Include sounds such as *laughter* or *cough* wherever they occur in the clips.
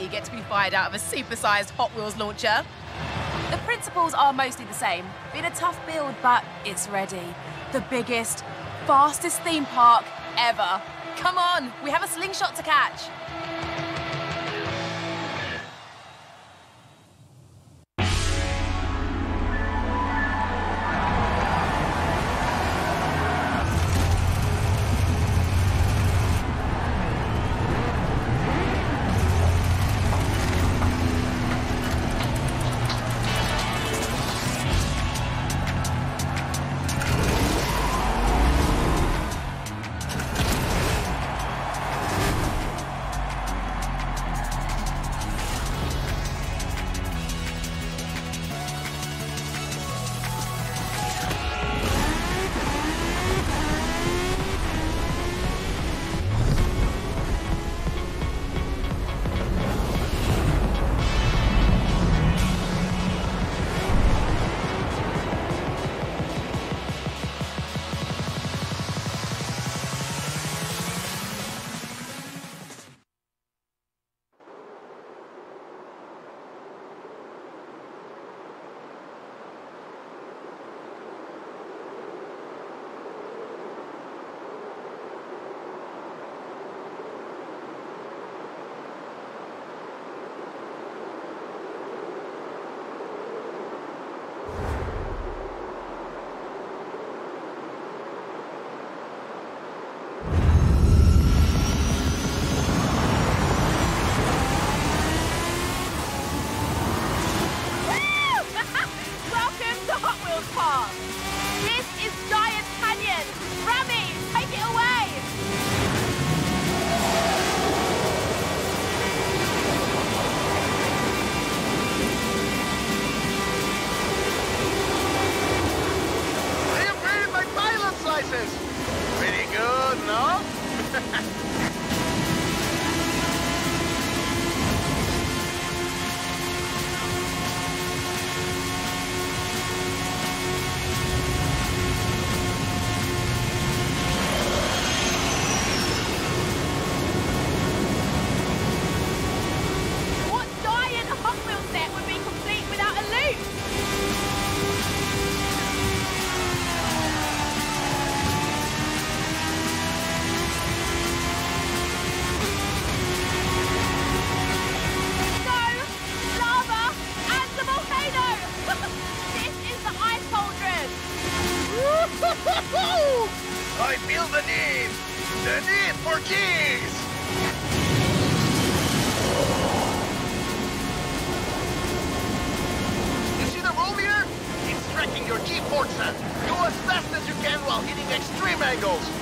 You get to be fired out of a supersized Hot Wheels launcher. The principles are mostly the same. Been a tough build, but it's ready. The biggest, fastest theme park ever. Come on, we have a slingshot to catch. angles.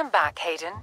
Welcome back, Hayden.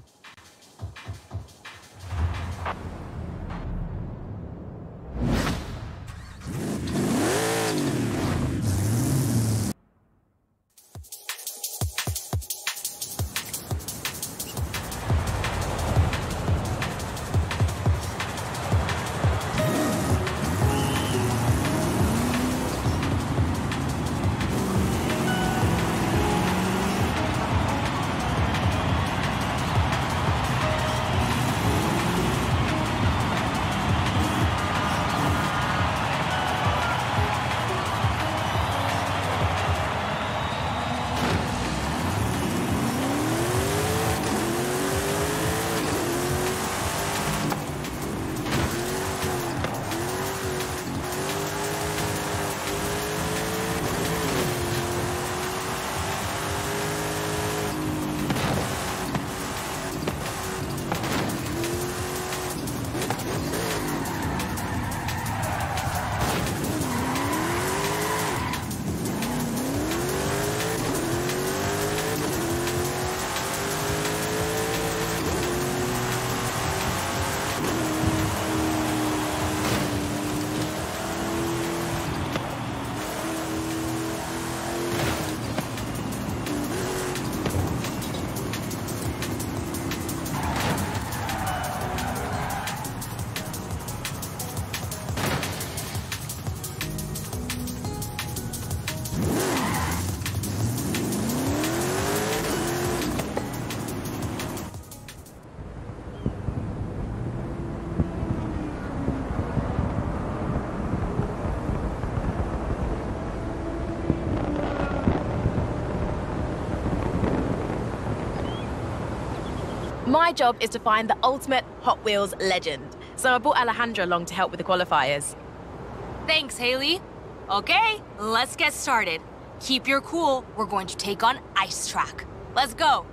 My job is to find the ultimate Hot Wheels legend. So I brought Alejandra along to help with the qualifiers. Thanks, Haley. Okay, let's get started. Keep your cool. We're going to take on Ice Track. Let's go.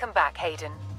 Welcome back, Hayden.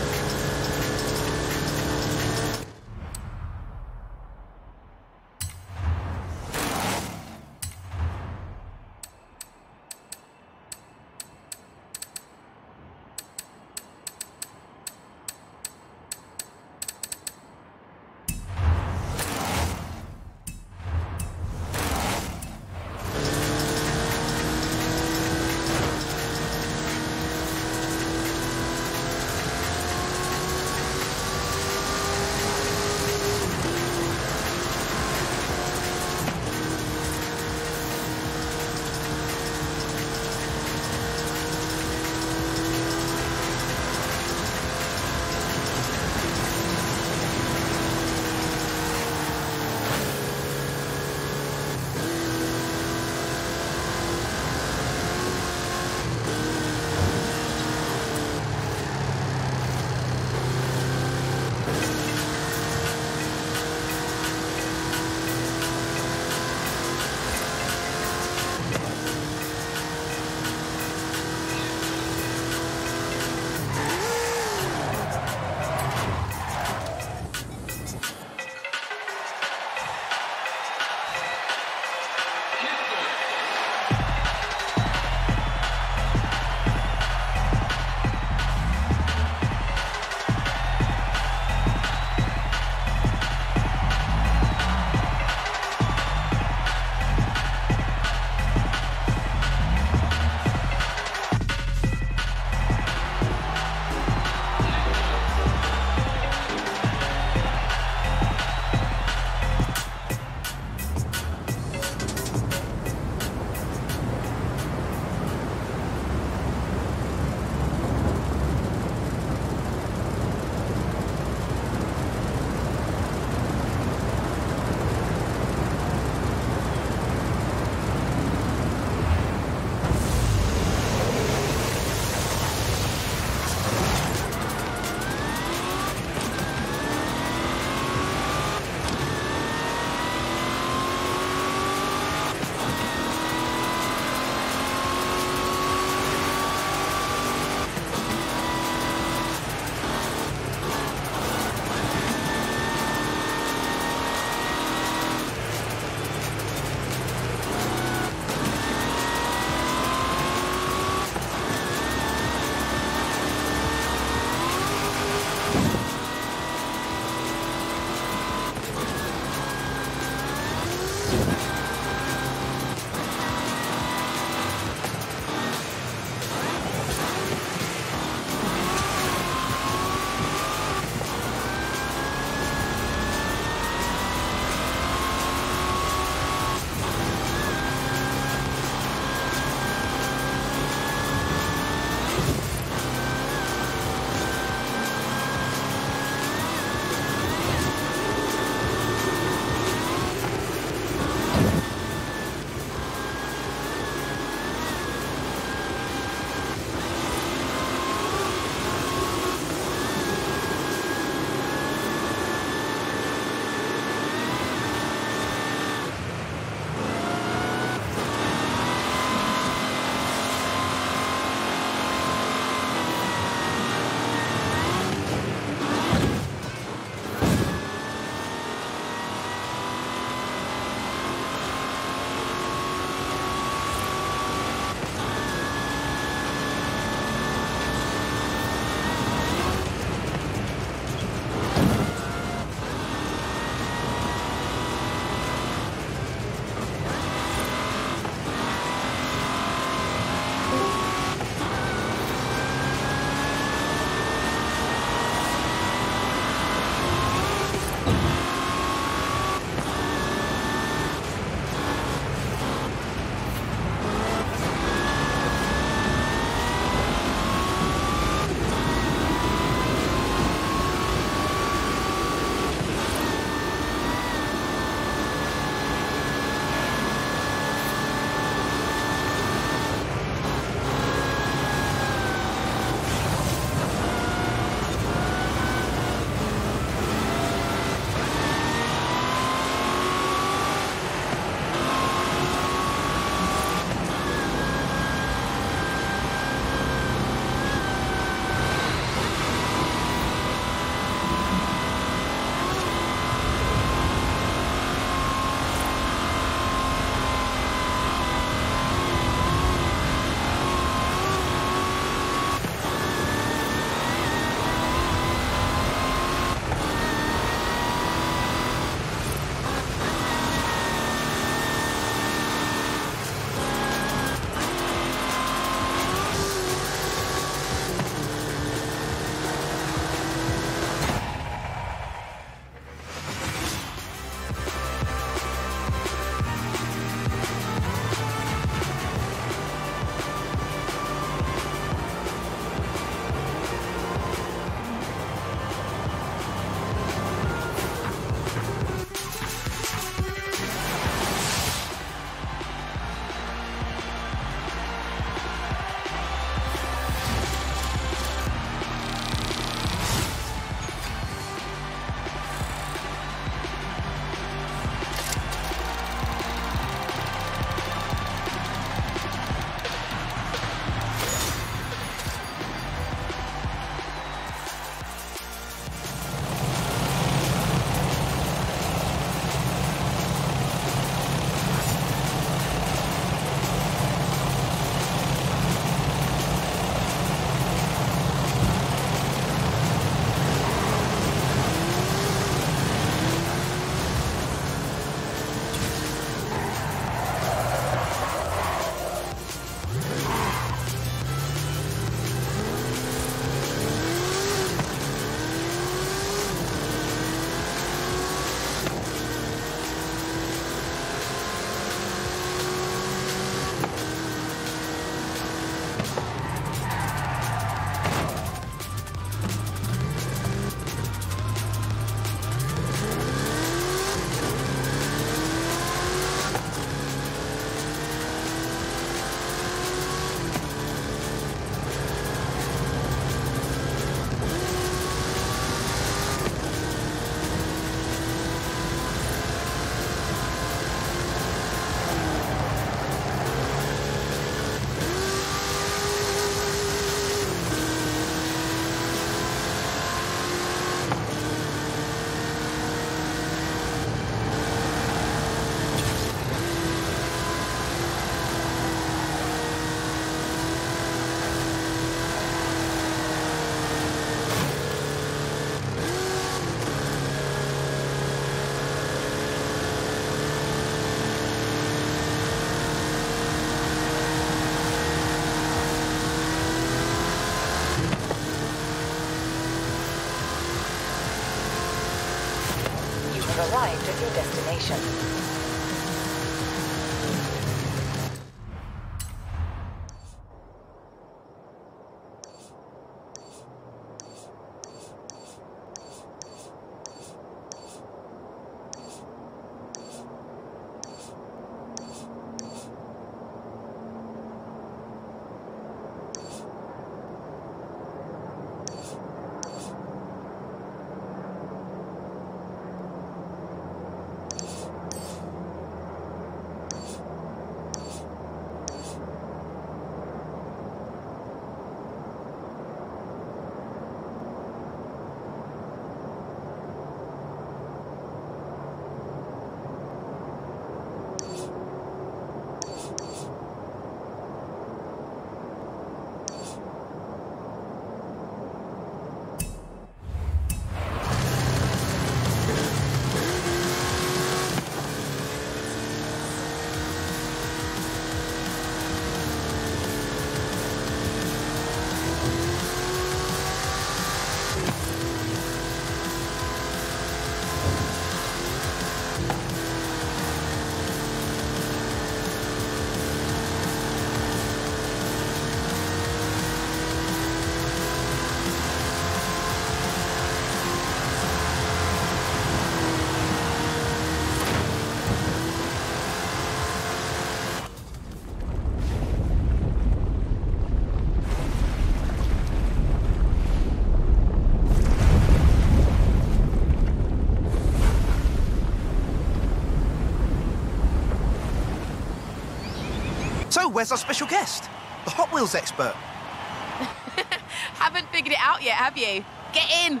Where's our special guest? The Hot Wheels expert. *laughs* Haven't figured it out yet, have you? Get in!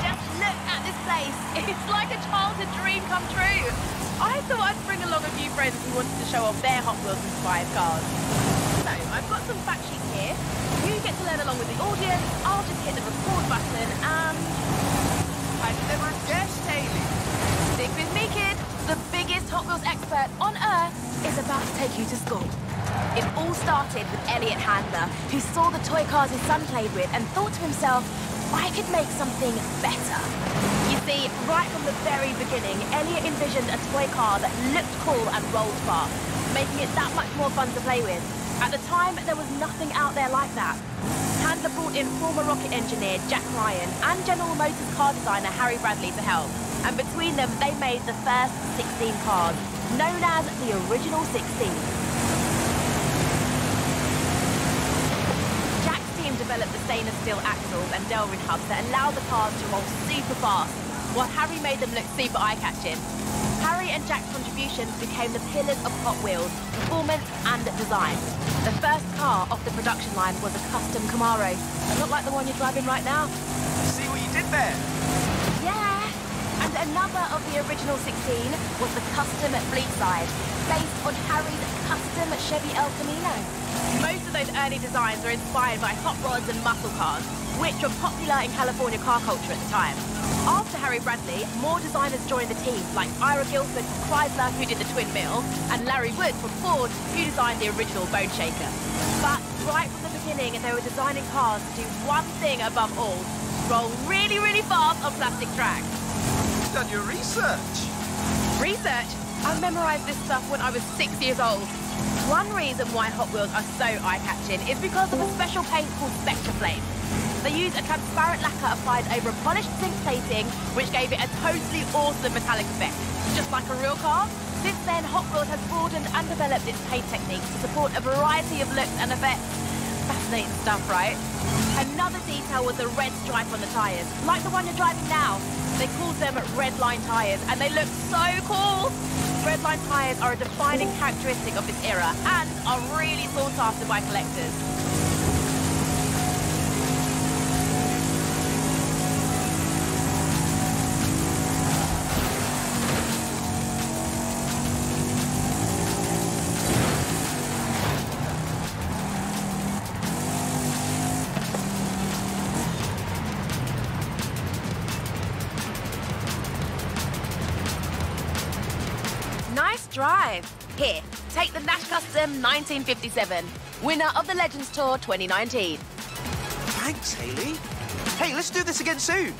Just look at this place. It's like a childhood dream come true. I thought I'd bring along a few friends who wanted to show off their Hot Wheels inspired cars. So, I've got some fact sheets here. You get to learn along with the audience. I'll just hit the record button and I'd never guessed, Haley. Stick with me, kid. The biggest Hot Wheels expert on Earth is about to take you to school. It all started with Elliot Handler, who saw the toy cars his son played with and thought to himself, I could make something better. You see, right from the very beginning, Elliot envisioned a toy car that looked cool and rolled fast, making it that much more fun to play with. At the time, there was nothing out there like that. Handler brought in former rocket engineer Jack Ryan and General Motors car designer Harry Bradley to help. And between them, they made the first 16 cars, known as the Original 16. Jack's team developed the stainless steel axles and Delrin hubs that allow the cars to roll super fast, while Harry made them look super eye-catching. Harry and Jack's contributions became the pillars of Hot Wheels, performance and design. The first car off the production line was a custom Camaro, a lot like the one you're driving right now. See what you did there? Yeah. And another of the original 16 was the custom Fleetside, based on Harry's custom Chevy El Camino. Most of those early designs were inspired by hot rods and muscle cars, which were popular in California car culture at the time. After Harry Bradley, more designers joined the team, like Ira Gilford from Chrysler, who did the Twin Mill, and Larry Wood from Ford, who designed the original Bone Shaker. But right from the beginning, they were designing cars to do one thing above all, roll really, really fast on plastic tracks. You've done your research. Research? I memorized this stuff when I was six years old. One reason why Hot Wheels are so eye-catching is because of a special paint called Spectraflame. They use a transparent lacquer applied over a polished zinc plating, which gave it a totally awesome metallic effect. Just like a real car, since then Hot Wheels has broadened and developed its paint techniques to support a variety of looks and effects. Fascinating stuff, right? Another detail was the red stripe on the tyres, like the one you're driving now. They called them red line tyres, and they look so cool. Red line tyres are a defining characteristic of this era and are really sought after by collectors. 1957, winner of the Legends Tour 2019. Thanks, Haley. Hey, let's do this again soon.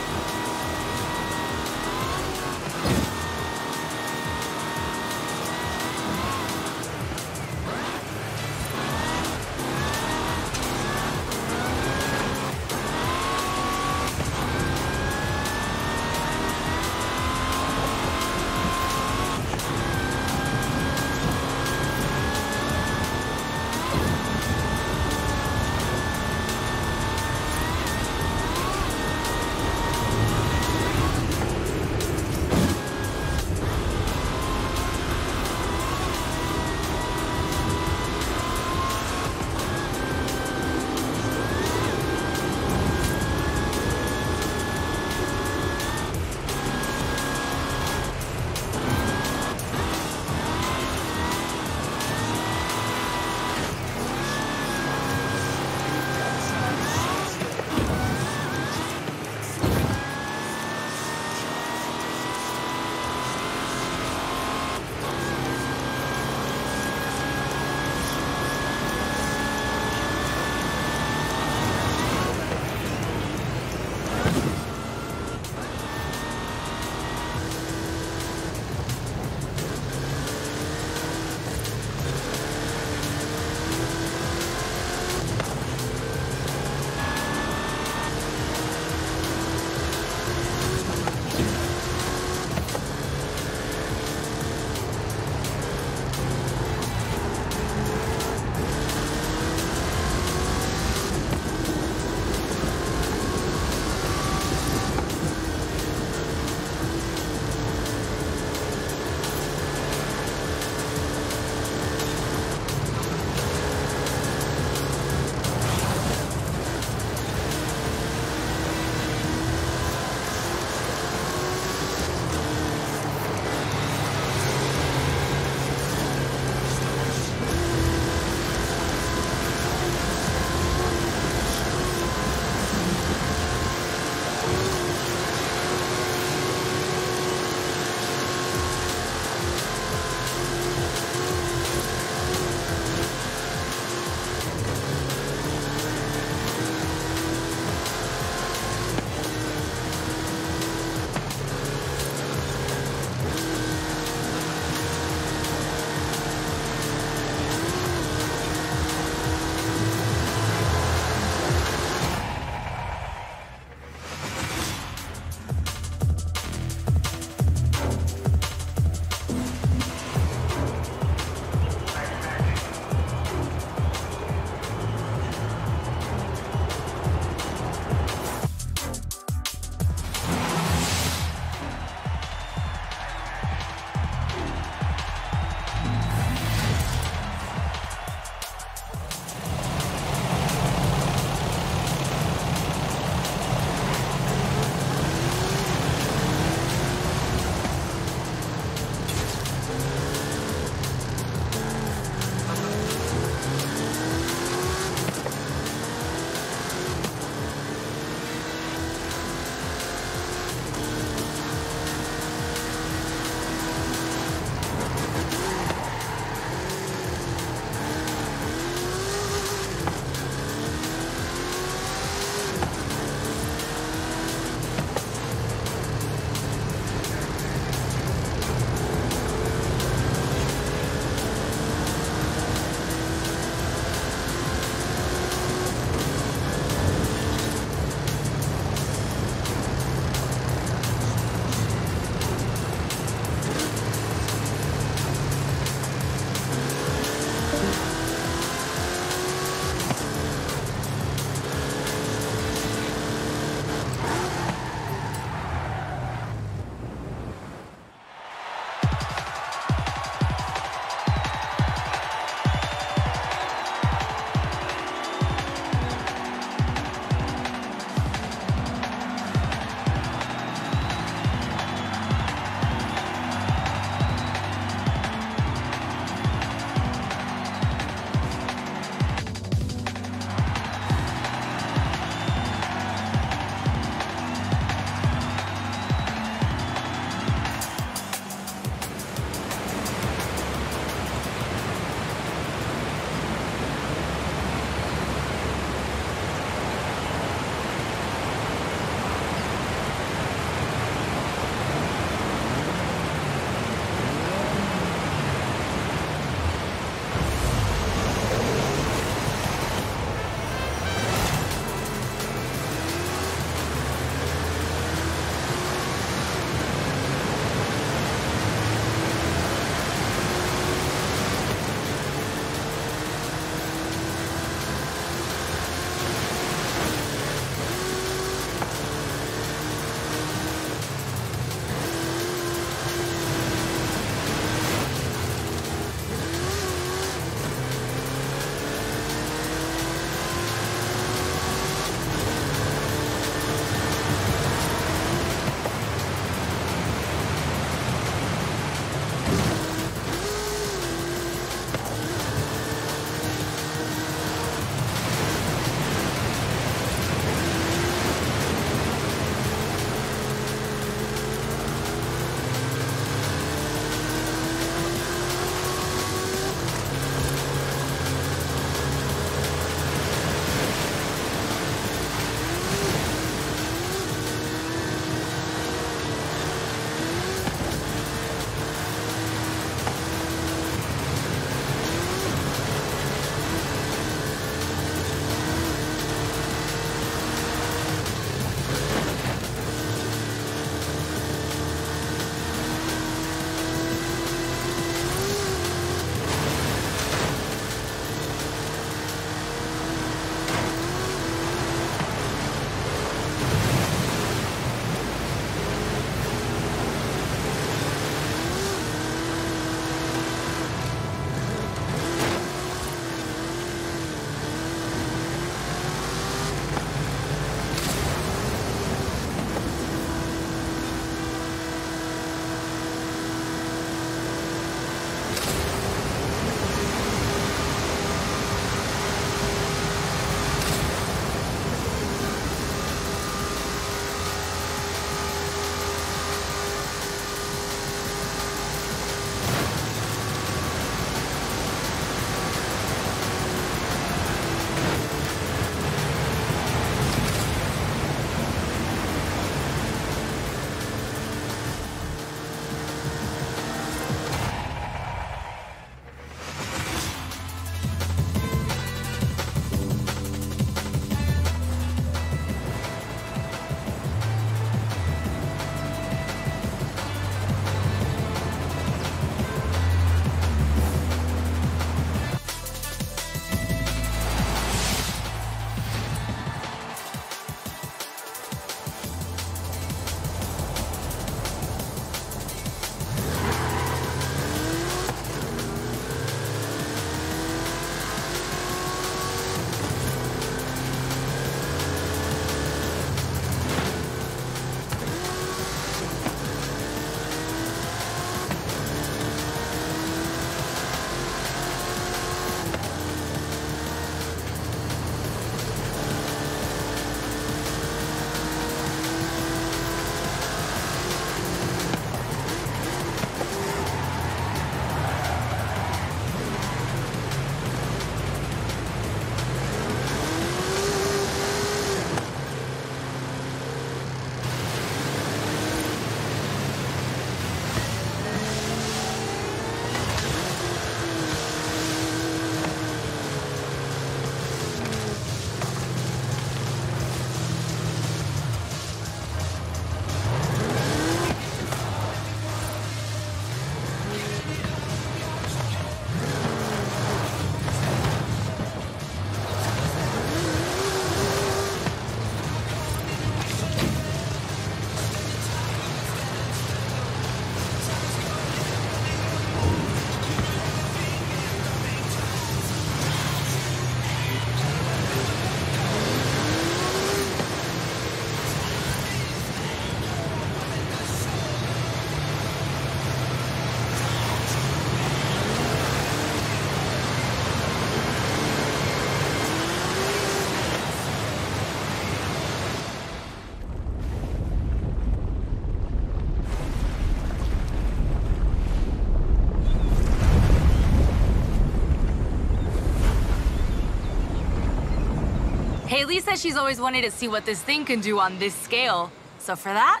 Haley says she's always wanted to see what this thing can do on this scale. So for that,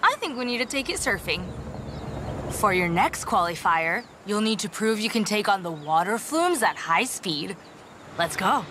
I think we need to take it surfing. For your next qualifier, you'll need to prove you can take on the water flumes at high speed. Let's go.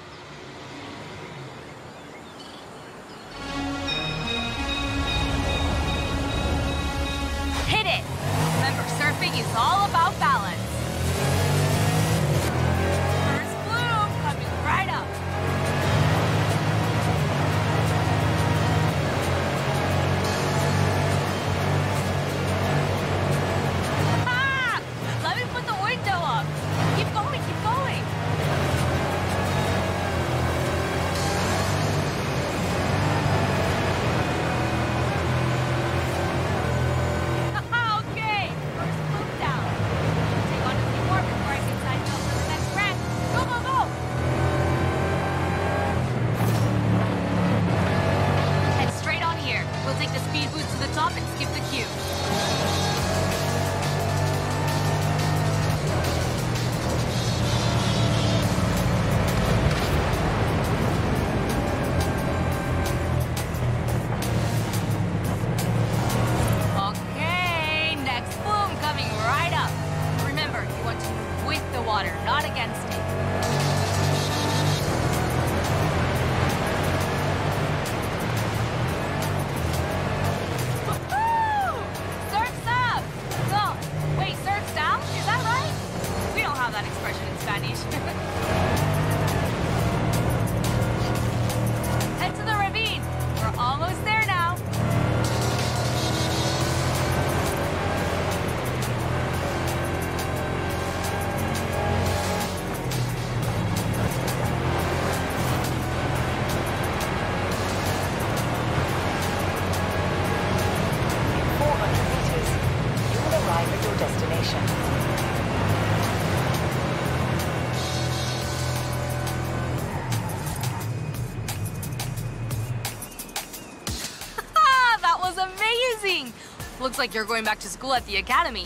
Like you're going back to school at the academy.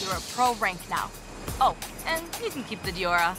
You're a pro rank now. Oh, and you can keep the Deora.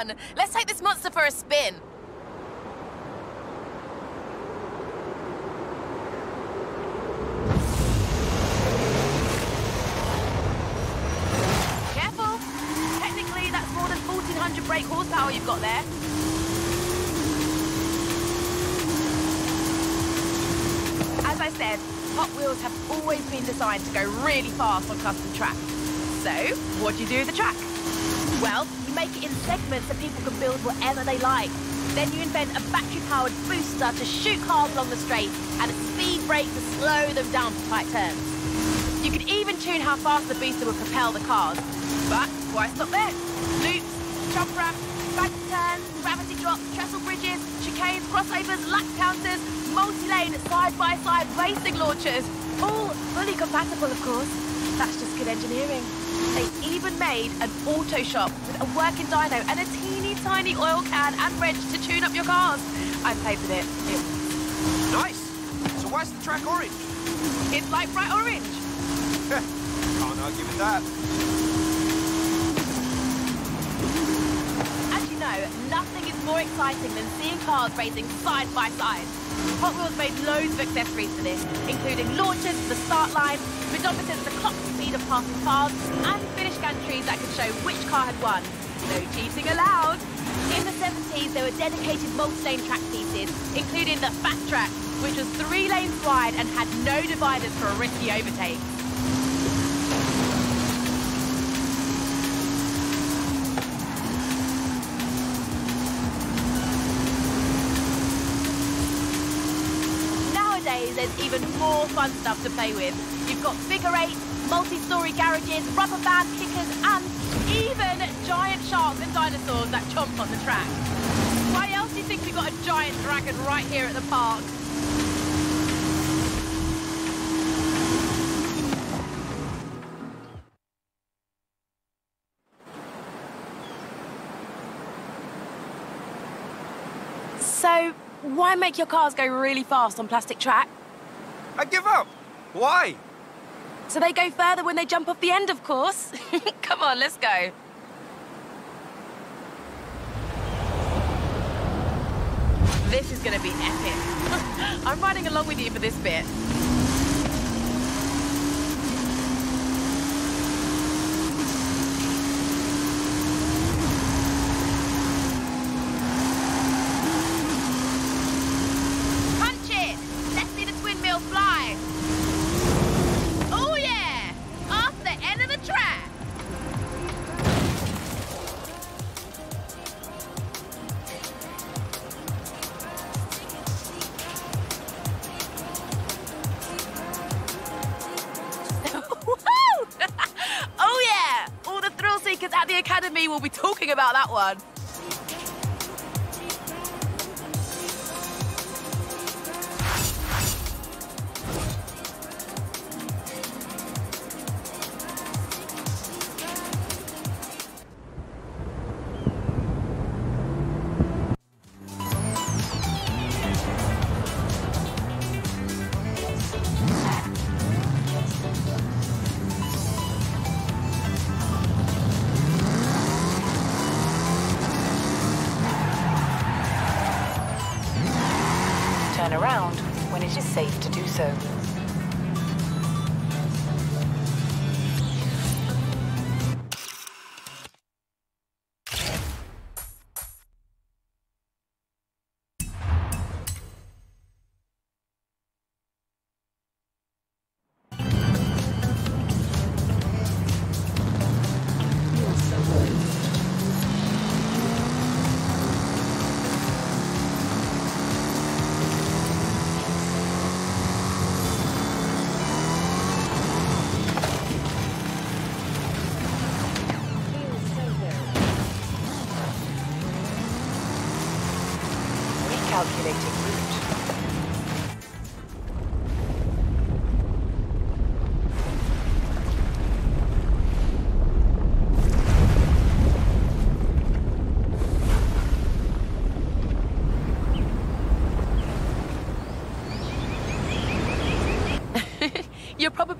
On, let's take this monster for a spin. Careful! Technically, that's more than 1,400 brake horsepower you've got there. As I said, Hot Wheels have always been designed to go really fast on custom tracks. So, what do you do with the track? Well, you make it in segments so people can build whatever they like. Then you invent a battery-powered booster to shoot cars along the straight and a speed brake to slow them down for tight turns. You can even tune how fast the booster will propel the cars. But why stop there? Loops, jump ramps, bank turns, gravity drops, trestle bridges, chicanes, crossovers, lap counters, multi-lane, side-by-side racing launchers. All fully compatible, of course. That's just good engineering. They even made an auto shop with a working dyno and a teeny tiny oil can and wrench to tune up your cars. I played with it. it Nice. So why's the track orange? it's like bright orange. *laughs* Can't argue with that. As you know, nothing is more exciting than seeing cars racing side by side. Hot Wheels made loads of accessories for this, including launchers for the start line, speedometers to clock the speed of passing cars, and finish gantries that could show which car had won. No cheating allowed. In the 70s, there were dedicated multi-lane track pieces, including the Fat Track, which was three lanes wide and had no dividers for a risky overtake. There's even more fun stuff to play with. You've got figure eight, multi-story garages, rubber band kickers, and even giant sharks and dinosaurs that chomp on the track. Why else do you think we've got a giant dragon right here at the park? So, why make your cars go really fast on plastic track? I give up. Why? So they go further when they jump off the end, of course. *laughs* Come on, let's go. This is gonna be epic. *laughs* I'm riding along with you for this bit.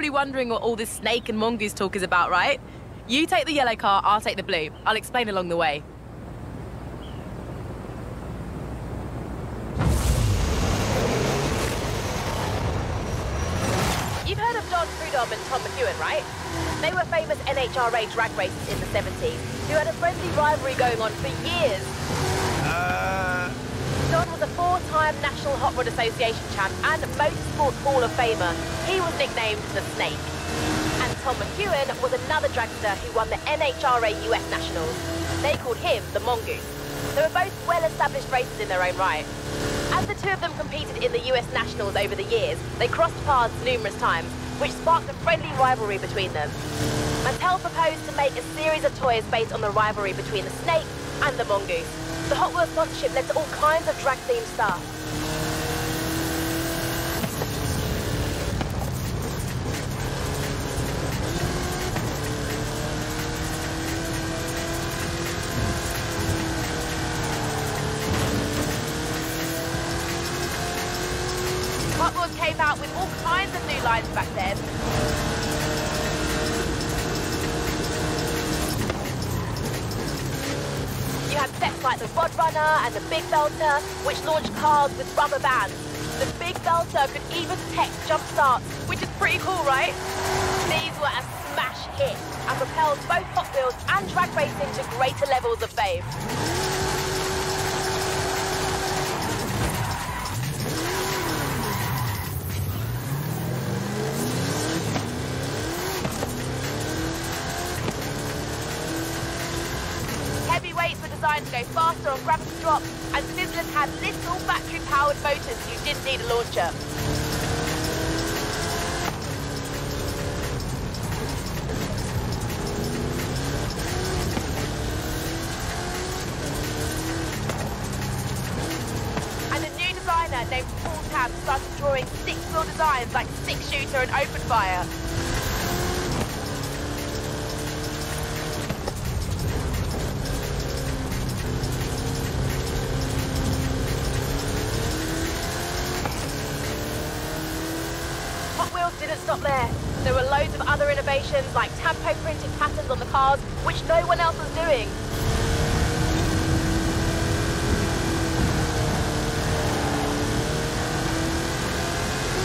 Probably wondering what all this snake and mongoose talk is about, right? You take the yellow car, I'll take the blue. I'll explain along the way. You've heard of Don Prudhomme and Tom McEwen, right? They were famous NHRA drag racers in the 70s who had a friendly rivalry going on for years. A four-time National Hot Rod Association champ and Motorsport Hall of Famer. He was nicknamed the Snake. And Tom McEwen was another dragster who won the NHRA US Nationals. They called him the Mongoose. They were both well-established racers in their own right. As the two of them competed in the US Nationals over the years, they crossed paths numerous times, which sparked a friendly rivalry between them. Mattel proposed to make a series of toys based on the rivalry between the snake and the mongoose. The Hot Wheels sponsorship led to all kinds of drag-themed stuff. Belter, which launched cars with rubber bands. The Big Belter could even detect jump starts, which is pretty cool, right? These were a smash hit and propelled both Hot Wheels and drag racing to greater levels of fame. Launcher. And a new designer named Paul Tam started drawing six-wheel designs like Six Shooter and Open Fire. Like tampo printed patterns on the cars, which no one else was doing.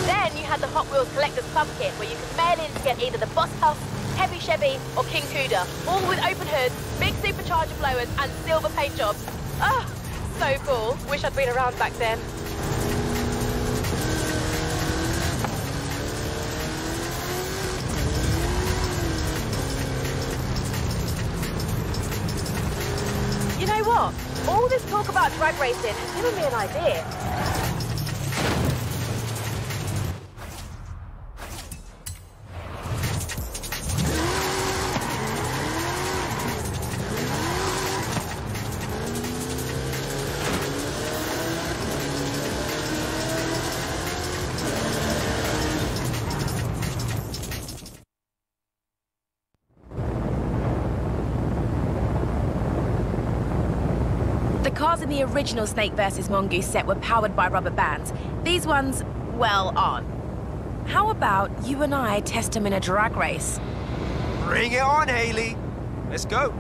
Then you had the Hot Wheels Collector's Club Kit, where you could mail in to get either the Boss Puff, Heavy Chevy, or King Cuda, all with open hoods, big supercharger blowers, and silver paint jobs. Oh, so cool. Wish I'd been around back then. All this talk about drag racing has given me an idea. The original Snake vs. Mongoose set were powered by rubber bands. These ones, well, aren't. How about you and I test them in a drag race? Bring it on, Haley. Let's go.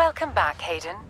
Welcome back, Hayden.